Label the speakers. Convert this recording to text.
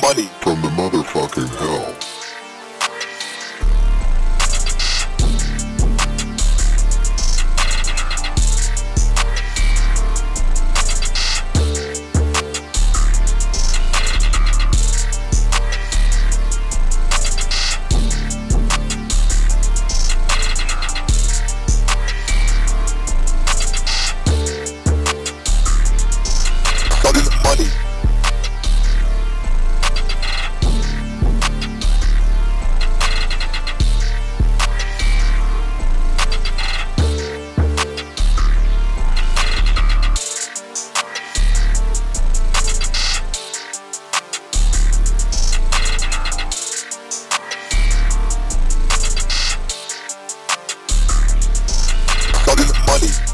Speaker 1: money
Speaker 2: from the motherfucking hell.
Speaker 1: Fucking money.